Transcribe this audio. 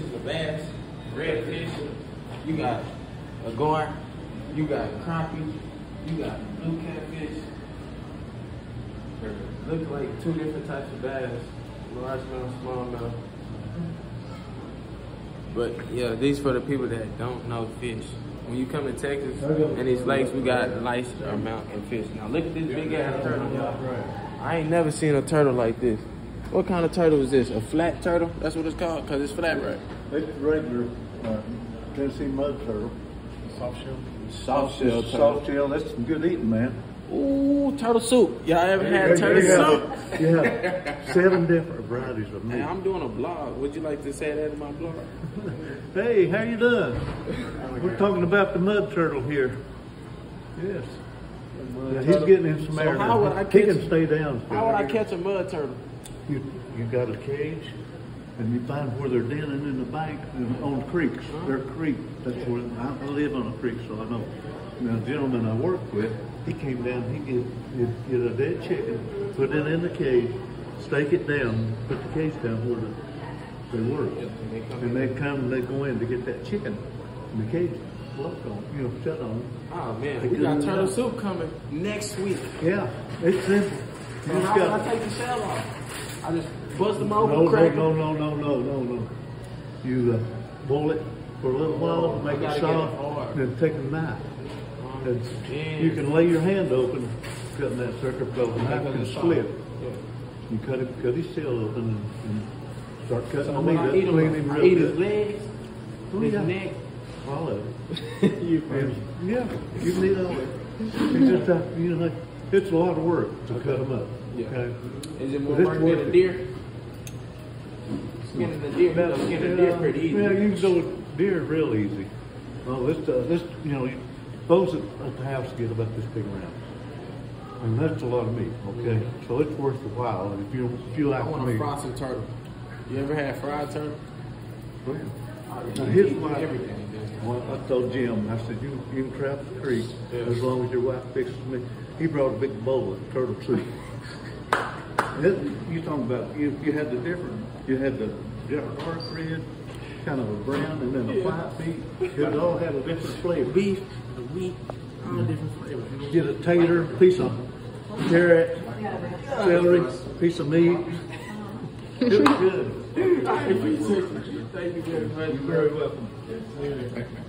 fishes, the bass, redfish. You got a gar. You got crappie. You got blue catfish. Look like two different types of bass, large mouth, small mouth. But yeah, these for the people that don't know fish. When you come to Texas and these lakes, we got lice, or mount, fish. Now look at this big ass turtle. I ain't never seen a turtle like this. What kind of turtle is this? A flat turtle? That's what it's called? Cause it's flat, right? It's regular uh, Tennessee mud turtle. Soft shell. Soft shell turtle. Soft shell, that's some good eating, man. Ooh, turtle soup. Y'all ever had turtle You soup? yeah, you seven different varieties of Hey. I'm doing a blog. Would you like to say that in my blog? Hey, how you doing? We're talking about the mud turtle here. Yes. Yeah, he's getting in some So air. how now. would I He can stay down. How would I catch a mud turtle? You, you got a cage, and you find where they're denning in the bank on creeks. They're creek. That's where I live on a creek, so I know. Now, the gentleman I work with, he came down. He get he'd get a dead chicken, put it in the cage, stake it down, put the cage down where the, they work, they and they come and they go in to get that chicken. in the cage locked on, you know, shut on. Oh man, They we got turtle soup coming next week. Yeah, it's simple. You just how would I take the shell off? I just bust them open, No, crack no, no, no, no, no, no, no. You uh, boil it for a little while, I make it soft, then take a knife. And you can lay your hand open, cutting that sucker, because the knife can soft. Yeah. You cut it, cut his tail open and, and start cutting So the meat I up, eat him, him I real eat his legs, Oh, his yeah. neck. All of it. you And, yeah, you can eat all of it. It's just, uh, you know, it's a lot of work to cut them up, Yeah. okay? Is it more work than a deer? Skinning the deer, you skinning a deer pretty easy. Yeah, you can go with deer real easy. Well, this, uh, this, you know, those at, the house get about this big around. And that's a lot of meat, okay? So it's worth the while if you, if you like I want meat. to fry some turtle. You ever had fried turtle? Well, Oh, Now, here's eat everything. Well, I told Jim, I said, you, you can trap the creek as long as your wife fixes me. He brought a big bowl of turtle soup. It, you talking about, you, you had the different, you had the dark red, kind of a brown, and then a white meat. It all had a different flavor. Beef, the meat, all mm. different flavors. Get a tater, piece of carrot, celery, piece of meat. It was good. I appreciate you. Thank you very much. You're very welcome.